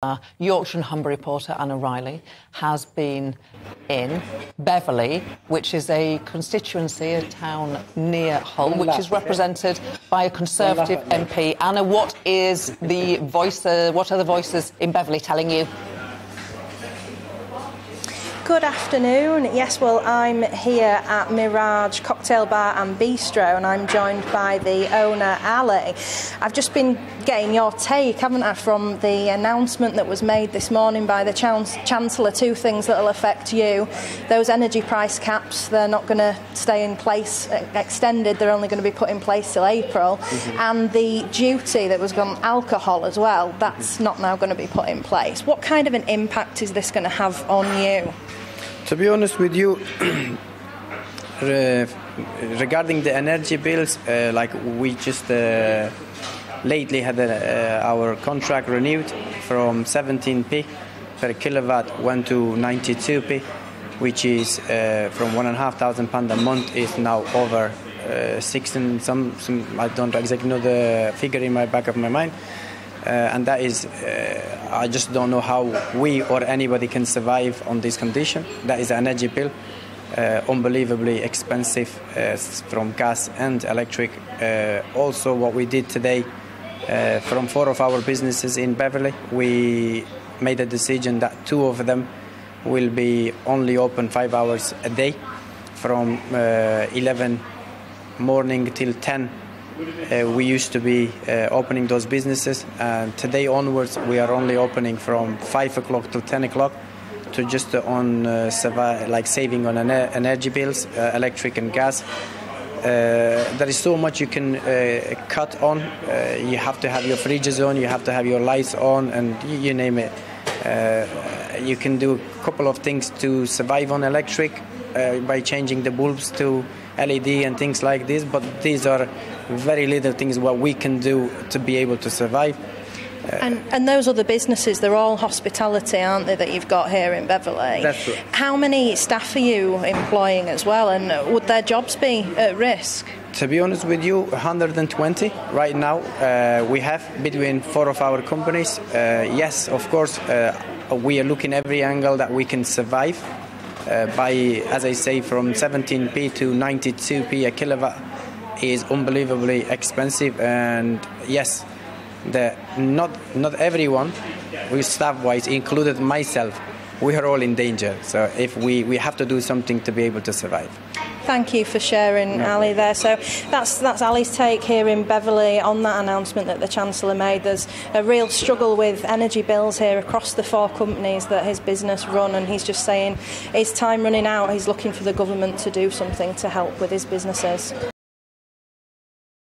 Uh, Yorkshire and Humber reporter Anna Riley has been in Beverley, which is a constituency, a town near Hull, which is represented by a Conservative MP. Anna, what is the voice? Uh, what are the voices in Beverley telling you? Good afternoon. Yes, well, I'm here at Mirage Cocktail Bar and Bistro, and I'm joined by the owner, Ali. I've just been getting your take, haven't I, from the announcement that was made this morning by the Chancellor. Two things that will affect you. Those energy price caps, they're not going to stay in place extended, they're only going to be put in place till April. Mm-hmm. And the duty that was on alcohol as well, that's mm-hmm. not now going to be put in place. What kind of an impact is this going to have on you? To be honest with you, regarding the energy bills, uh, like we just uh, lately had uh, our contract renewed from 17p per kilowatt went to 92p, which is uh, from one and a half thousand pound a month is now over uh, 16 some, some I don't exactly know the figure in my back of my mind. Uh, and that is, uh, I just don't know how we or anybody can survive on this condition. That is an energy bill, uh, unbelievably expensive from gas and electric. also, what we did today from four of our businesses in Beverley, we made a decision that two of them will be only open five hours a day from 11 morning till 10 uh, we used to be uh, opening those businesses, and today onwards we are only opening from five o'clock to ten o'clock to just on uh, like saving on energy bills, uh, electric and gas. Uh, there is so much you can uh, cut on. you have to have your fridges on, you have to have your lights on, and you, you name it. you can do a couple of things to survive on electric by changing the bulbs to LED and things like this, but these are very little things what we can do to be able to survive. Uh, and, and those other businesses, they're all hospitality, aren't they, that you've got here in Beverley? That's right. How many staff are you employing as well, and would their jobs be at risk? To be honest with you, 120 right now. Uh, we have between four of our companies. Uh, yes, of course, uh, we are looking every angle that we can survive uh, by, as I say, from 17p to 92p a kilowatt is unbelievably expensive. And yes, the, not not everyone, we staff-wise, included myself, we are all in danger. So if we, we have to do something to be able to survive. Thank you for sharing, no. Ali. There, so that's that's Ali's take here in Beverley on that announcement that the Chancellor made. There's a real struggle with energy bills here across the four companies that his business run, and he's just saying his time running out. He's looking for the government to do something to help with his businesses.